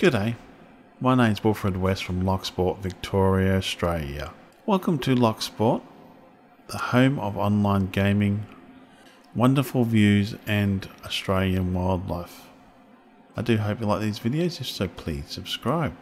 G'day, my name's Wilfred West from Loch Sport, Victoria, Australia. Welcome to Loch Sport, the home of online gaming, wonderful views, and Australian wildlife. I do hope you like these videos, if so, please subscribe.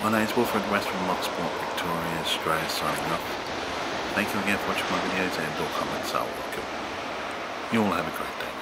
My name is Wilfred West from Loch Sport, Victoria, Australia, signing off. Thank you again for watching my videos and all comments are welcome. You all have a great day.